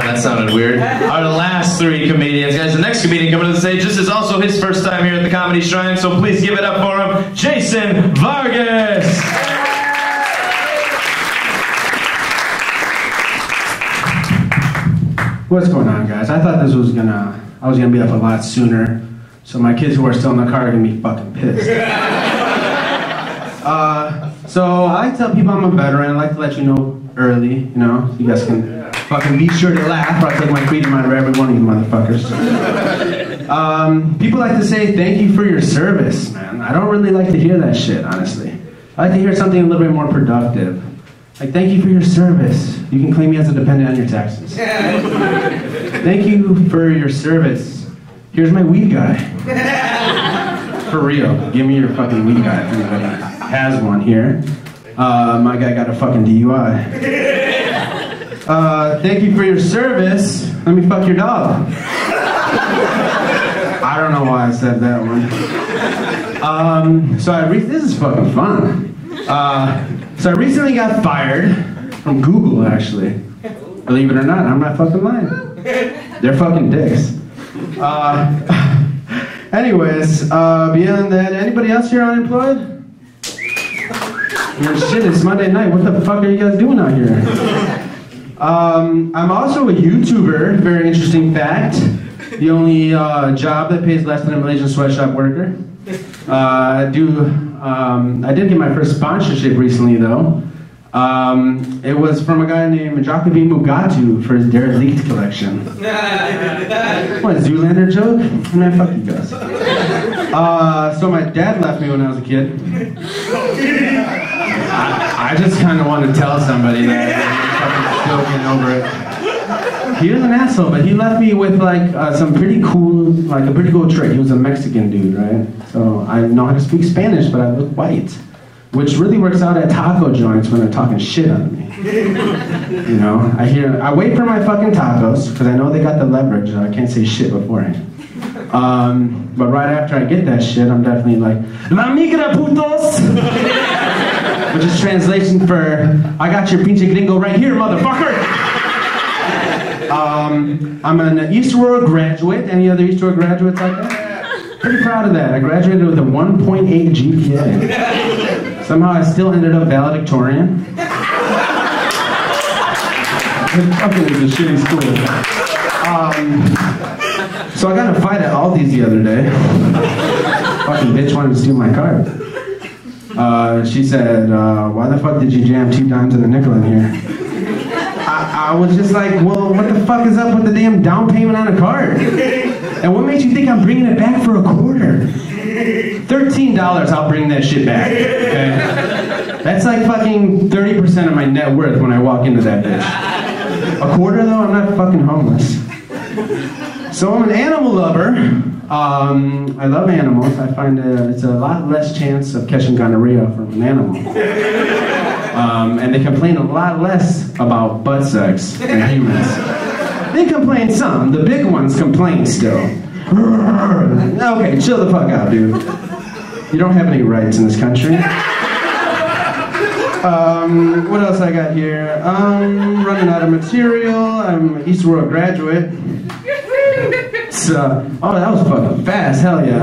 That sounded weird. Our last three comedians. Guys, the next comedian coming to the stage, this is also his first time here at the Comedy Shrine, so please give it up for him, Jason Vargas! What's going on, guys? I thought this was gonna, I was gonna be up a lot sooner, so my kids who are still in the car are gonna be fucking pissed. uh, so I tell people I'm a veteran. I like to let you know early, you know, so you guys can fucking be sure to laugh, or I take my freedom out of every one of you motherfuckers. Um, people like to say thank you for your service, man. I don't really like to hear that shit, honestly. I like to hear something a little bit more productive. Like, thank you for your service. You can claim me as a dependent on your taxes. thank you for your service. Here's my weed guy. for real. Give me your fucking weed guy if anybody has one here. Uh, my guy got a fucking DUI. Uh, thank you for your service. Let me fuck your dog. I don't know why I said that one. Um, so I re- this is fucking fun. Uh, so I recently got fired from Google, actually. Believe it or not, I'm not fucking lying. They're fucking dicks. Uh, anyways, uh, beyond that, anybody else here unemployed? Shit, it's Monday night. What the fuck are you guys doing out here? Um, I'm also a YouTuber. Very interesting fact. The only uh, job that pays less than a Malaysian sweatshop worker. Uh, I do. Um, I did get my first sponsorship recently, though. Um, it was from a guy named Jacobim Mugatu for his derelict collection. what, Zoolander joke? Man, fuck you guys. Uh, so my dad left me when I was a kid. I, I just kind of want to tell somebody that Still getting over it. He was an asshole, but he left me with like uh, some pretty cool, like a pretty cool trick. He was a Mexican dude, right? So I know how to speak Spanish, but I look white, which really works out at taco joints when they're talking shit on me. You know, I hear, I wait for my fucking tacos because I know they got the leverage. I can't say shit beforehand. Um, but right after I get that shit, I'm definitely like, La migra putos! Which is translation for, I got your pinche gringo right here, motherfucker! Um, I'm an Eastwood graduate. Any other Eastwood graduates out there? Pretty proud of that. I graduated with a 1.8 GPA. Somehow I still ended up valedictorian. Fucking was a shitty school. Um, so I got in a fight at Aldi's the other day. Fucking bitch wanted to steal my card. Uh, she said, uh, why the fuck did you jam two dimes and a nickel in here? I, I was just like, well, what the fuck is up with the damn down payment on a card? And what makes you think I'm bringing it back for a quarter? $13, I'll bring that shit back. Okay? That's like fucking 30% of my net worth when I walk into that bitch. A quarter though, I'm not fucking homeless. So I'm an animal lover. Um, I love animals. I find uh, it's a lot less chance of catching gonorrhea from an animal. Um, and they complain a lot less about butt sex than humans. They complain some. The big ones complain still. Okay, chill the fuck out, dude. You don't have any rights in this country. Um, what else I got here? Um, running out of material. I'm an Eastwood graduate. So, oh, that was fucking fast. Hell yeah.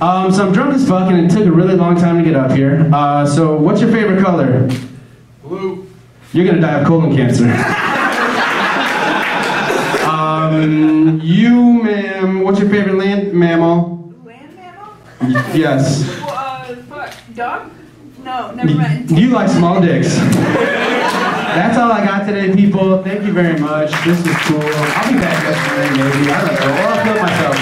Um, so I'm drunk as fuck, and it took a really long time to get up here. Uh, so, what's your favorite color? Blue. You're gonna die of colon cancer. um, you, ma'am, what's your favorite land mammal? Land mammal? Yes. Uh, fuck. Dog? No, never mind. You like small dicks. That's all I got today, people. Thank you very much. This is cool. I'll be back yesterday, maybe. I don't know. Or I'll kill myself.